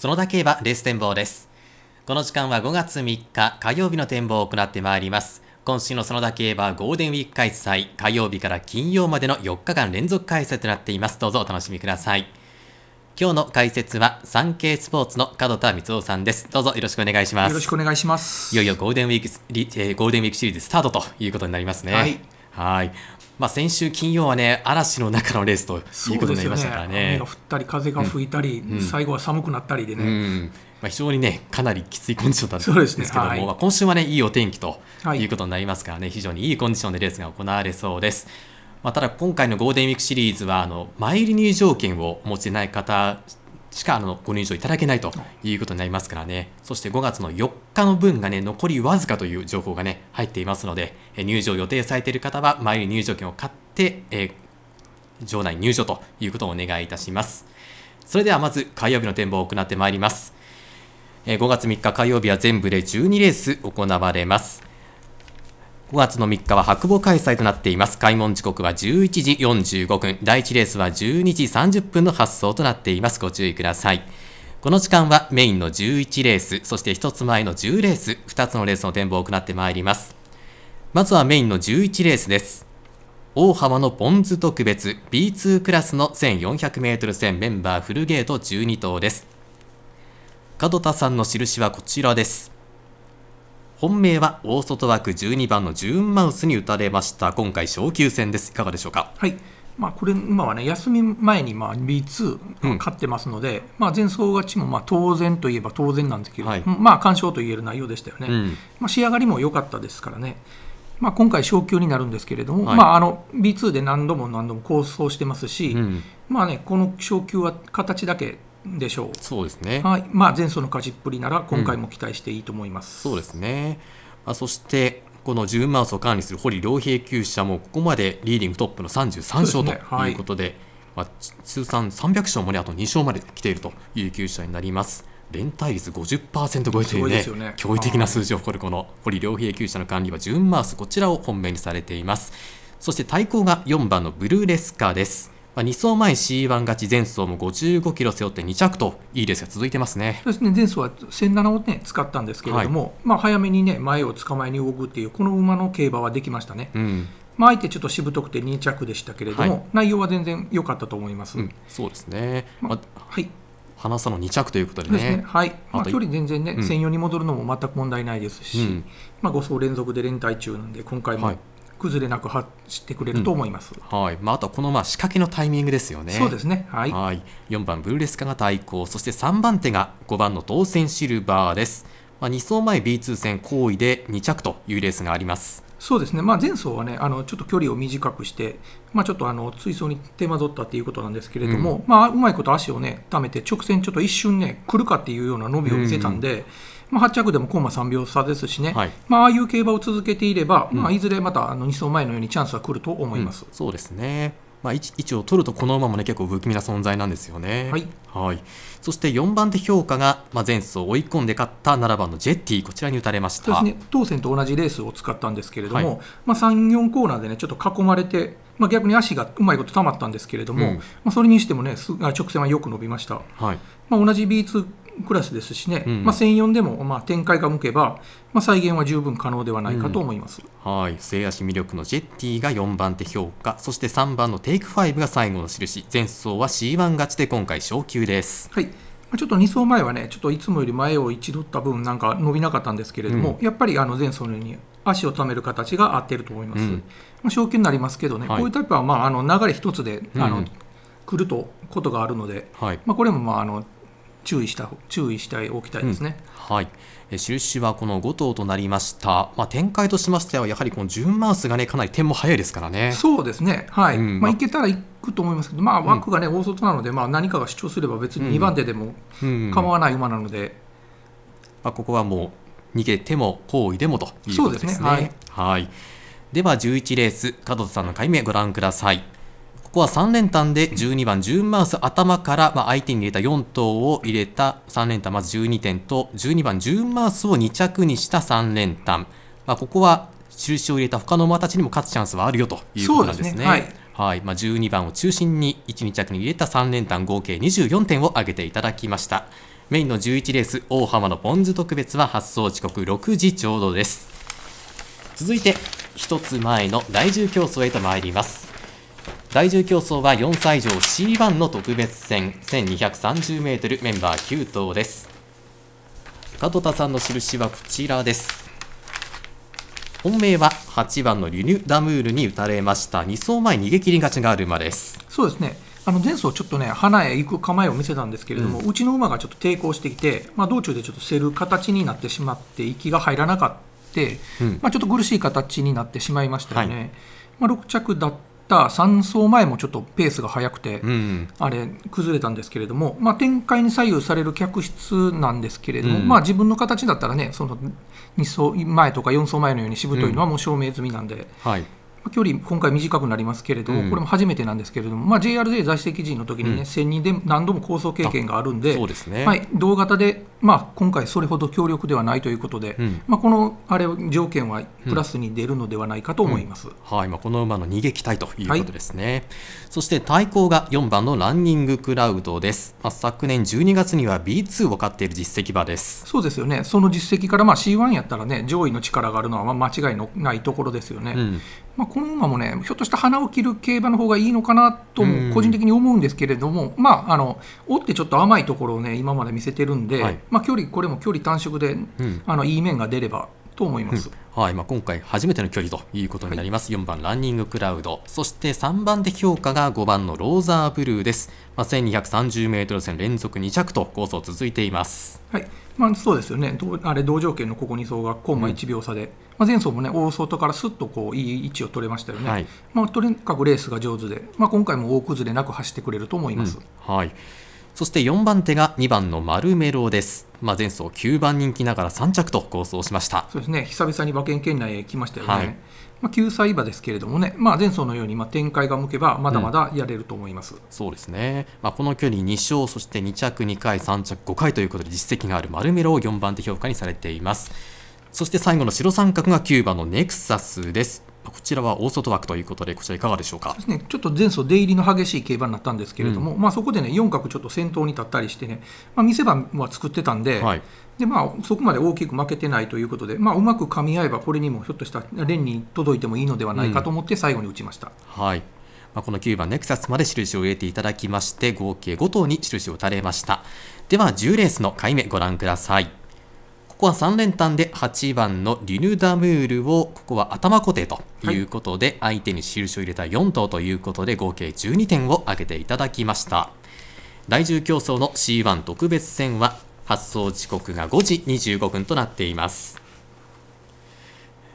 そのだけはレース展望です。この時間は5月3日火曜日の展望を行ってまいります。今週のそのだけはゴールデンウィーク開催火曜日から金曜までの4日間連続開催となっています。どうぞお楽しみください。今日の解説は産経スポーツの門田光夫さんです。どうぞよろしくお願いします。よろしくお願いします。いよいよゴールデンウィーク、えー、ゴールデンウィークシリーズスタートということになりますね。はいはい。まあ、先週金曜はね嵐の中のレースということになりましたからね。雨が降ったり風が吹いたり、うん。うん。最後は寒くなったりでね、うん。まあ、非常にねかなりきついコンディションだったんですけども、はいまあ、今週はねいいお天気とはいいうことになりますからね、非常にいいコンディションでレースが行われそうです。まあ、ただ今回のゴールデンウィークシリーズはあのマイル入場券をお持ちでない方しかあのご入場いただけないということになりますからね。そして5月の4日の分がね残りわずかという情報がね入っていますのでえ入場予定されている方はマイル入場券を買って、えー場内入場ということをお願いいたします。それではまず火曜日の展望を行ってまいります。え5月3日火曜日は全部で12レース行われます。5月の3日は白母開催となっています。開門時刻は11時45分。第1レースは12時30分の発送となっています。ご注意ください。この時間はメインの11レースそして1つ前の10レース2つのレースの展望を行ってまいります。まずはメインの11レースです。大浜のポンズ特別 B2 クラスの 1400m 戦メンバーフルゲート12頭です。門田さんの印はこちらです。本命は大外枠12番のジューンマウスに打たれました。今回昇級戦です。いかがでしょうか？はい。まあ、これ今はね休み前にまあうん。B2 勝ってますので、まあ、前走勝ちもまあ当然といえば当然なんですけど、はい。まあ完勝と言える内容でしたよね、うん。まあ、仕上がりも良かったですからね、まあ、今回昇級になるんですけれども、はい。まあ、あの B2 で何度も何度も構想してますし、うん。まあね、この昇級は形だけでしょう。そうですね。はい。まあ、前走の勝ちっぷりなら今回も期待していいと思います。そうですね、まあ、そしてこのジューンマウスを管理する堀良平厩舎もここまでリーディングトップの33そう勝とい。うことでまあ、通算300勝もねあと2勝まで来ているという厩舎になります。連帯率50%超えとすいうねね。驚異的な数字を誇るこの堀良平厩舎の管理はジューンマウスこちらを本命にされています。そして対抗が4番のブルーレスカーですまあ、2走前 C1 勝ち前走も55キロ背負って2着といいレースが続いてますね。そうですね。前走は1007を、ね、使ったんですけれども、まあ、早めに、ね、前を捕まえに動くっていうこの馬の競馬はできましたね、うん、まあ、相手ちょっとしぶとくて2着でしたけれども、はい。内容は全然良かったと思います。うん、そうですね、まあ、はい。花差の2着ということでそうですね。ねはい。まあ、距離全然ね、うん。専用に戻るのも全く問題ないですし、うん。まあ、5走連続で連帯中なんで、今回もはい崩れなく走ってくれると思います。はい。まあ、あとはこのまあ仕掛けのタイミングですよね。そうですね、はい、はい、4番ブルーレスカが対抗。そして3番手が5番の当選シルバーです、まあ、2走前 B2 戦好位で2着というレースがあります。そうですね、まあ、前走はね、あのちょっと距離を短くして、まあ、ちょっとあの追走に手間取ったっていうことなんですけれども、まあ、うまいこと足をね、溜めて、直線、ちょっと一瞬ね、来るかっていうような伸びを見せたんで、まあ、8着でもコンマ3秒差ですしね、はい。まあ、ああいう競馬を続けていれば、うん。まあ、いずれまたあの2走前のようにチャンスは来ると思います。うん。そうですね、まあ、位置を取るとこの馬もね結構不気味な存在なんですよね。はい。はい、そして4番手評価が、まあ、前走追い込んで勝った7番のジェッティ。こちらに打たれました。そうですね、当選と同じレースを使ったんですけれども、はい。まあ、3、4コーナーでね、ちょっと囲まれて、まあ、逆に足がうまいこと溜まったんですけれども、うん。まあ、それにしてもね、直線はよく伸びました。はい。まあ、同じ B2 クラスですしね、うん。まあ、1004でもまあ展開が向けば、まあ、再現は十分可能ではないかと思います。はい、末足魅力のジェッティが4番手評価。そして3番のテイク5が最後の印。前走は C1 勝ちで今回昇級です。はい。まあちょっと2走前はね、ちょっといつもより前を一度った分、なんか伸びなかったんですけれども、やっぱりあの前走のように足をためる形が合っていると思います。うん。まあ、昇級になりますけどね、はい。こういうタイプはまああの流れ一つであの、うん。来るとことがあるので、はい。まあ、これもまああの注意した注意しておきたいですね。はい、え印はこの5頭となりました、まあ、展開としましてはやはりこのジューンマウスがねかなり点も早いですからね。そうですね、はい。うん。まあまあ、いけたらいくと思いますけど、まあ、枠が、ね大外なので、まあ、何かが主張すれば別に2番手でもうん。構わない馬なので、まあ、ここはもう逃げても行為でもということですね。ですね。はい。はい。では11レース門田さんの回目ご覧ください。ここは3連単で12番ジューンマウス頭から、まあ、相手に入れた4頭を入れた3連単。まず12点と12番ジューンマウスを2着にした3連単、まあ、ここは印を入れた他の馬たちにも勝つチャンスはあるよということなんですね。はい。はい。まあ、12番を中心に1、2着に入れた3連単合計24点を挙げていただきました。メインの11レース大浜のポン酢特別は発送時刻6時ちょうどです。続いて一つ前の第10競争へと参ります第10競争は4歳以上 C1 の特別戦。1230m メンバー9頭です。門田さんの印はこちらです。本命は8番のリュニュ・ダムールに打たれました。2走前逃げ切り勝ちがある馬です。そうですね。あの前走ちょっとね花へ行く構えを見せたんですけれども、うん、うちの馬がちょっと抵抗してきて、まあ、道中でちょっと競る形になってしまって息が入らなかった、うん、まあ、ちょっと苦しい形になってしまいましたよね、はい、まあ、6着だった3走前もちょっとペースが速くて、うん、あれ崩れたんですけれども、まあ、展開に左右される客室なんですけれども、うん、まあ、自分の形だったらねその2走前とか4走前のようにしぶといのはもう証明済みなんで。うんはい距離、今回短くなりますけれども、うん、これも初めてなんですけれども、まあ、JRJ 在籍時の時にね、うん、1000人で何度も構想経験があるんで、そうですね。はい、同型で、まあ、今回、それほど強力ではないということで、うん、まあ、このあれ条件はプラスに出るのではないかと思います、はい。まあ、この馬の逃げ期待ということですね、はい、そして対抗が4番のランニングクラウドです、まあ、昨年12月には B2 を勝っている実績馬です。そうですよね、その実績から、まあ、C1 やったらね、上位の力があるのはまあ間違いのないところですよね。まあ、この馬もね、ひょっとしたら鼻を切る競馬の方がいいのかなとも個人的に思うんですけれども、まあ、あの追ってちょっと甘いところをね、今まで見せてるんで、はい、まあ、距離、これも距離短縮で、うん、あのいい面が出ればと思います。うん、はい、まあ、今回初めての距離ということになります。はい、4番ランニングクラウド、そして3番で評価が5番のローザーブルーです。まあ、1230メートル戦連続2着と構想続いています。はい、まあ、そうですよね。あれ同条件のここ2走がコンマ1秒差で、うん、まあ、前走もね大外からすっとこういい位置を取れましたよね。はい、まあ、とにかくレースが上手で、まあ、今回も大崩れなく走ってくれると思います。うん、はい。そして4番手が2番のマルメロです。まあ、前走9番人気ながら3着と構想しました。そうですね。久々に馬券圏内へ来ましたよね、はい、まあ、9歳馬ですけれどもね、まあ、前走のようにまあ展開が向けばまだまだやれると思います、うん、そうですね、まあ、この距離2勝そして2着2回3着5回ということで実績があるマルメロを4番手評価にされていますそして最後の白三角が9番のネクサスです。こちらは大外枠ということで、こちらいかがでしょうか？ですね、ちょっと前走出入りの激しい競馬になったんですけれども、うん、まあそこでね、4角ちょっと先頭に立ったりしてね、まあ、見せ場は作ってたんで、はい、でまあ、そこまで大きく負けてないということで、まあ、うまく噛み合えば、これにもひょっとしたら連に届いてもいいのではないかと思って、最後に打ちました。うん、はい。まあ、この9番ネクサスまで印を入れていただきまして合計5頭に印を打たれました。では10レースの回目ご覧くださいここは3連単で8番のリュヌダムールをここは頭固定ということで、相手に印を入れた4頭ということで合計12点を挙げていただきました。第10競争の C1 特別戦は発送時刻が5時25分となっています。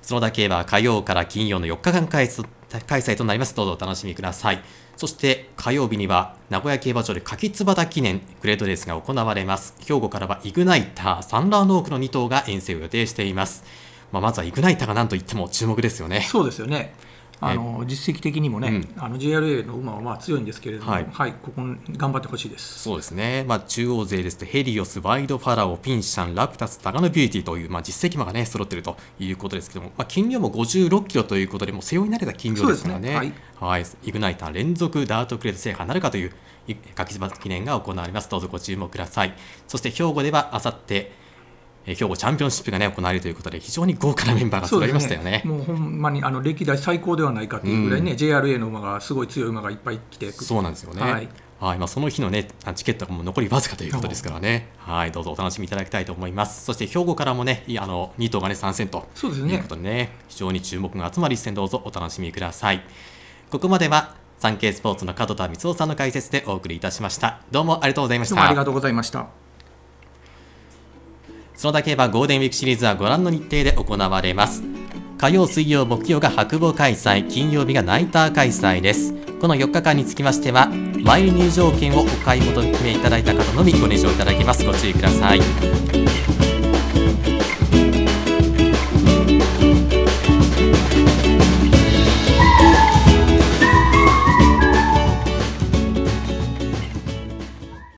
そのだけは火曜から金曜の4日間開催開催となりますどうぞお楽しみくださいそして火曜日には名古屋競馬場で柿つばた記念グレードレースが行われます。兵庫からはイグナイター、サンラーノークの2頭が遠征を予定しています。まあ、まずはイグナイターが何といっても注目ですよね。そうですよね。あの実績的にもね、うん、あの JRA の馬はまあ強いんですけれども、はい、はい、ここ頑張ってほしいです。そうですね、まあ、中央勢ですとヘリオス、ワイドファラオ、ピンシャン、ラプタス、タガノビューティーという、まあ、実績馬がね揃っているということですけども、まあ、金量も56キロということでも背負い慣れた金量ですからね、ね。はい、はい、イグナイター連続ダートクレード制覇なるかという柿島記念が行われます。どうぞご注目ください。そして兵庫ではあさってえ兵庫チャンピオンシップが、ね、行われるということで、非常に豪華なメンバーが揃いましたよね、ね、もうほんまにあの歴代最高ではないかというぐらいね、うん、JRA の馬がすごい強い馬がいっぱい来て、そうなんですよね。はいはいまあ、その日の、ね、チケットも残りわずかということですからね、はい、どうぞお楽しみいただきたいと思います。そして兵庫からもね、あの2頭が、ね、参戦ということでね、非常に注目が集まる一戦、どうぞお楽しみください。ここまではサンケイスポーツの門田光夫さんの解説でお送りいたしました。どうもありがとうございました。ありがとうございました。そのだけ馬ゴールデンウィークシリーズはご覧の日程で行われます。火曜、水曜、木曜が白母開催金曜日がナイター開催です。この4日間につきましてはマイル入場券をお買い求めいただいた方のみご入場いただけます。ご注意ください。